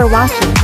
for watching.